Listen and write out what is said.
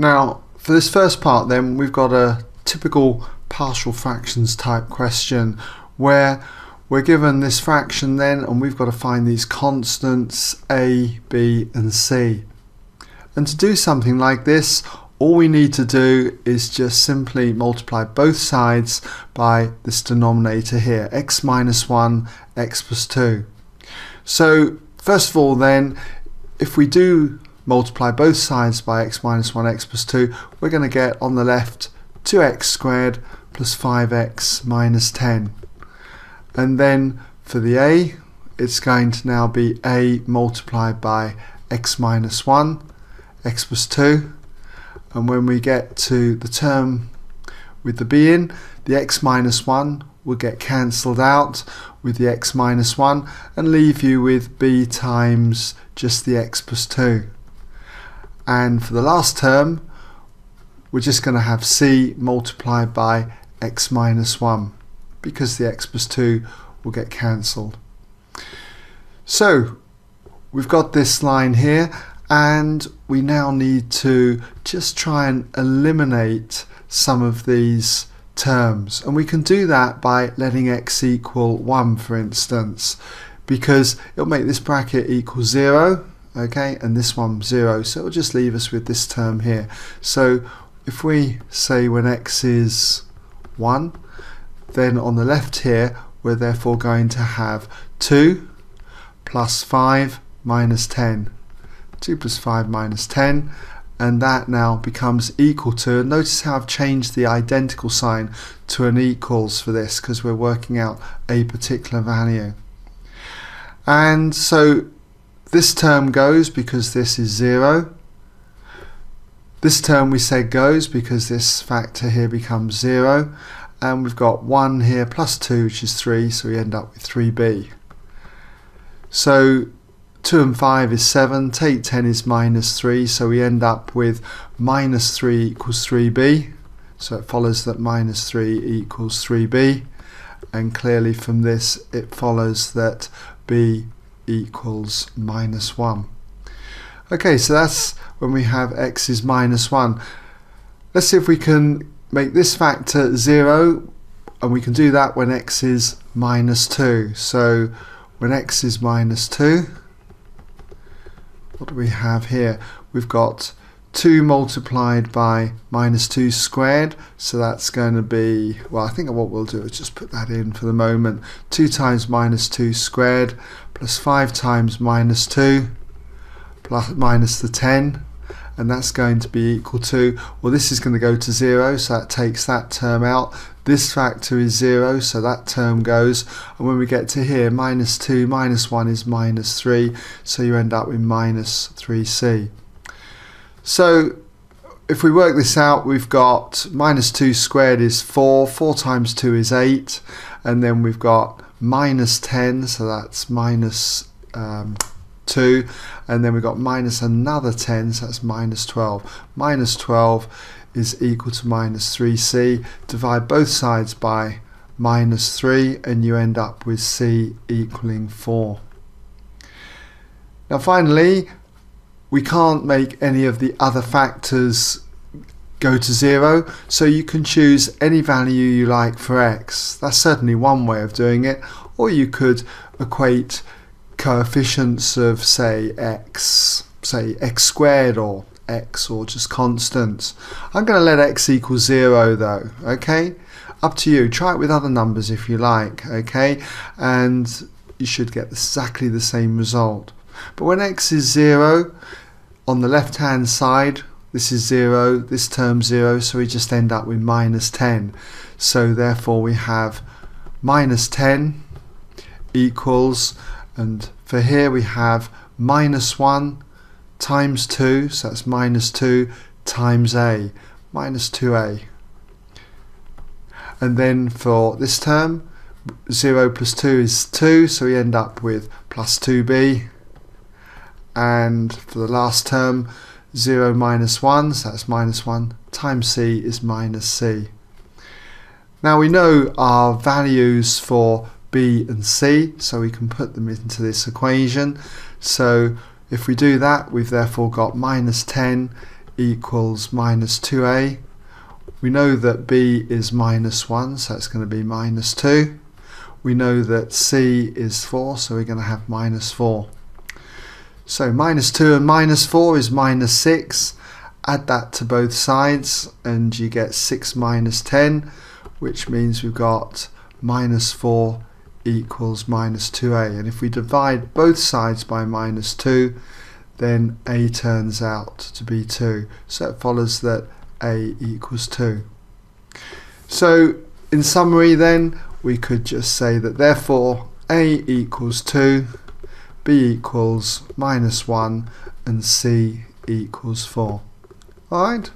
Now, for this first part then, we've got a typical partial fractions type question where we're given this fraction then and we've got to find these constants a, b and c. And to do something like this, all we need to do is just simply multiply both sides by this denominator here, x minus 1, x plus 2. So first of all then, if we do multiply both sides by x minus 1, x plus 2, we're going to get on the left 2x squared plus 5x minus 10. And then for the a, it's going to now be a multiplied by x minus 1, x plus 2. And when we get to the term with the b in, the x minus 1 will get cancelled out with the x minus 1 and leave you with b times just the x plus 2. And for the last term, we're just going to have c multiplied by x minus 1 because the x plus 2 will get cancelled. So we've got this line here and we now need to just try and eliminate some of these terms and we can do that by letting x equal 1 for instance because it'll make this bracket equal 0 okay and this one 0 so it'll just leave us with this term here. So if we say when x is 1 then on the left here we're therefore going to have 2 plus 5 minus 10 2 plus 5 minus 10 and that now becomes equal to notice how I've changed the identical sign to an equals for this because we're working out a particular value. And so this term goes because this is 0 this term we said goes because this factor here becomes 0 and we've got 1 here plus 2 which is 3 so we end up with 3b. So 2 and 5 is 7, take 10 is minus 3 so we end up with minus 3 equals 3b so it follows that minus 3 equals 3b and clearly from this it follows that b equals minus 1. Okay, so that's when we have x is minus 1. Let's see if we can make this factor 0 and we can do that when x is minus 2. So when x is minus 2, what do we have here? We've got 2 multiplied by minus 2 squared, so that's going to be, well I think what we'll do is just put that in for the moment. 2 times minus 2 squared plus 5 times minus 2 plus minus the 10 and that's going to be equal to well this is going to go to 0 so that takes that term out. This factor is 0 so that term goes. And when we get to here minus 2 minus 1 is minus 3 so you end up with minus 3c so if we work this out we've got minus 2 squared is 4 4 times 2 is 8 and then we've got minus 10 so that's minus um, 2 and then we've got minus another 10 so that's minus 12 minus 12 is equal to minus 3c divide both sides by minus 3 and you end up with c equaling 4 now finally we can't make any of the other factors go to 0 so you can choose any value you like for x that's certainly one way of doing it or you could equate coefficients of say x, say x squared or x or just constants. I'm going to let x equal 0 though, okay? Up to you. Try it with other numbers if you like, okay? And you should get exactly the same result. But when x is 0, on the left hand side, this is 0, this term 0, so we just end up with minus 10. So therefore we have minus 10 equals and for here we have minus 1 times 2 so that's minus 2 times a minus 2a and then for this term 0 plus 2 is 2 so we end up with plus 2b and for the last term 0 minus 1 so that's minus 1 times c is minus c now we know our values for B and C so we can put them into this equation so if we do that we've therefore got minus 10 equals minus 2a. We know that b is minus 1, so it's going to be minus 2. We know that c is 4, so we're going to have minus 4. So minus 2 and minus 4 is minus 6. Add that to both sides and you get 6 minus 10, which means we've got minus 4 equals minus 2a. And if we divide both sides by minus 2, then a turns out to be 2. So it follows that a equals 2. So in summary then, we could just say that therefore a equals 2, b equals minus 1, and c equals 4. Alright?